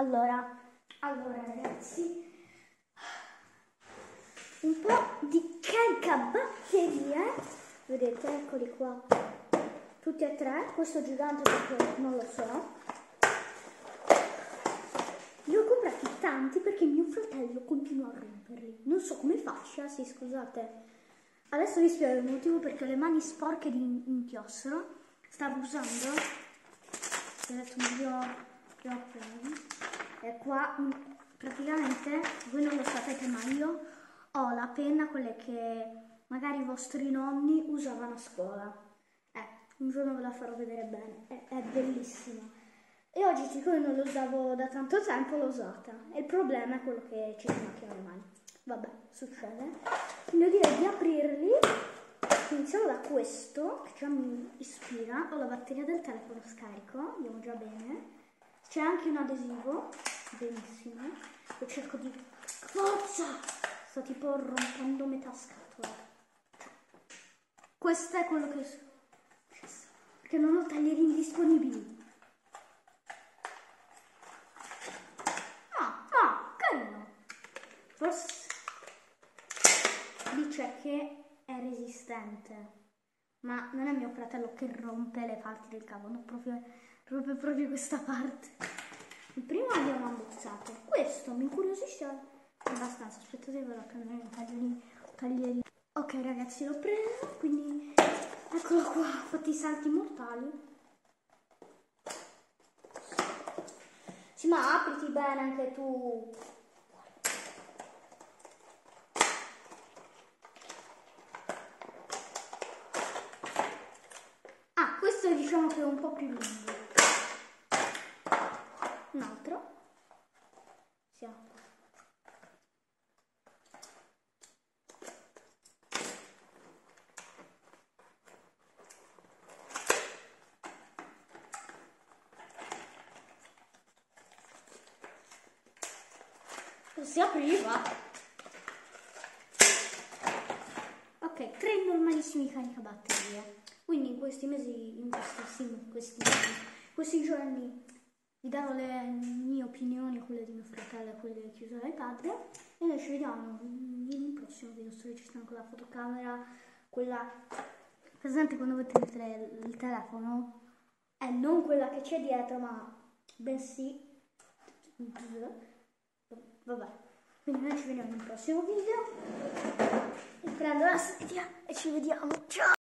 Allora, allora ragazzi, un po' di caricabatterie, vedete, eccoli qua, tutti e tre, questo gigante perché non lo so. Li ho comprati tanti perché mio fratello continua a romperli, non so come faccia, sì scusate. Adesso vi spiego il motivo perché ho le mani sporche di inchiostro, stavo usando, vedete un video che ho e qua praticamente voi non lo sapete ma io ho la penna quelle che magari i vostri nonni usavano a scuola. Eh, un giorno ve la farò vedere bene è, è bellissima. E oggi siccome non lo usavo da tanto tempo l'ho usata. E il problema è quello che ci sono macchia le mani. Vabbè succede. Quindi direi di aprirli. Iniziamo da questo che già mi ispira ho la batteria del telefono scarico andiamo già bene. C'è anche un adesivo benissimo. E cerco di forza! Sto tipo rompendo metà scatola. Questo è quello che successo perché non ho taglierini disponibili ah ah carino. Forse dice che è resistente. Ma non è mio fratello che rompe le parti del cavo no proprio proprio, proprio questa parte. Il primo abbiamo abbozzato. Questo mi incuriosisce abbastanza. Aspettate che prendere un taglierino. taglierino. Ok ragazzi, l'ho preso, quindi eccolo qua, ho fatto i salti mortali. Sì, ma apriti bene anche tu. Ah, questo diciamo che è un po' più lungo. Si apriva. Ok, tre normalissimi caricabatterie. Quindi in questi mesi, in questi, in questi, questi giorni vi darò le mie opinioni, quelle di mio fratello e quelle di chi usa l'iPad. E noi ci vediamo in un prossimo video. Sto registrando con la fotocamera, quella presente quando mettete il telefono. È non quella che c'è dietro, ma bensì vabbè quindi noi ci vediamo in un prossimo video prendo la sedia e ci vediamo ciao